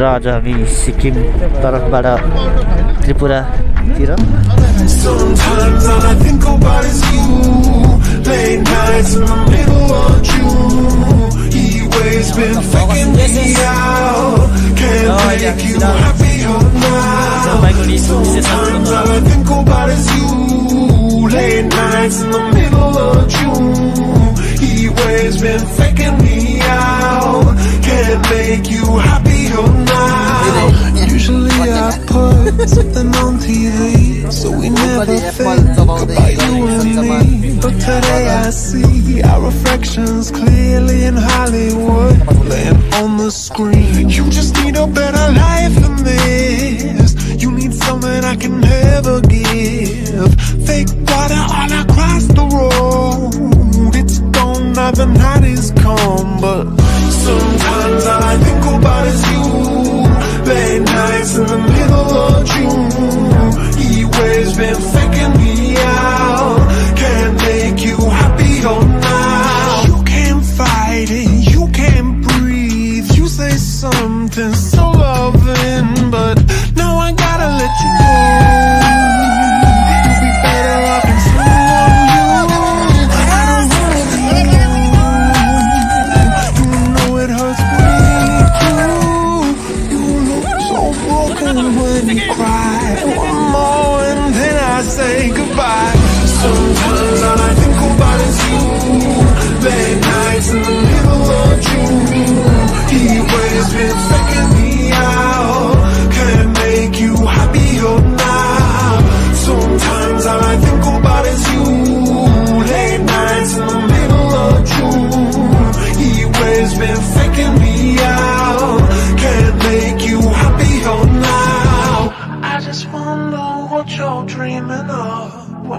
र आज हामी सिक्किम तर्फबाट त्रिपुरातिर Sometimes all I think about is you. Late nights in the middle of June. He waves been faking me out. Can't make you happier now. Usually I put something on TV, so we never think about you and me. But today I see our reflections clearly in Hollywood, laying on the screen. You just need a better life than this. You need something I can never give. Fake water all across the road. It's gone now the night is come, but sometimes all I think about is you. Late nights in the middle of June. He waves been faking me out. Can't make you happier now. You can't fight it, you can't breathe. You say something so loving, but now I gotta let you go. Say goodbye. Sometimes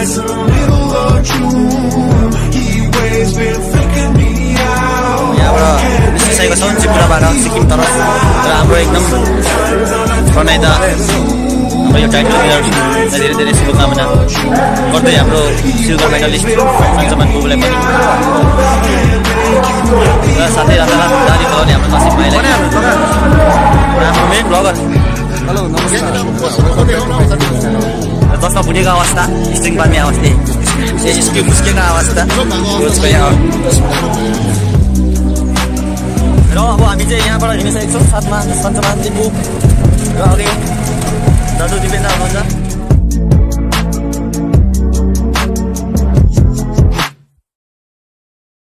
nights in the middle of June. He waves been faking me out. यहाँबाट निस्किसकेको छौँ त्रिपुराबाट सिक्किम तरफ र हाम्रो एकदम प्रणयदा हाम्रो यो title winner धेरै धेरै शुभकामना गर्दै हाम्रो सिल्भर मेडलिस्ट सञ्चमान बुबुलाई पनि र साथै रातारात चलाउने हाम्रो भाइलाई tá? String pra minha ordem. Deixa subir, busquei na hora, tá? Vou te ganhar, ó. Não, vou a mídia e a palavra de mim, sabe? Só sabe, mano, só sabe, mano, de burro. Eu ali. Tá tudo de bem na hora, tá?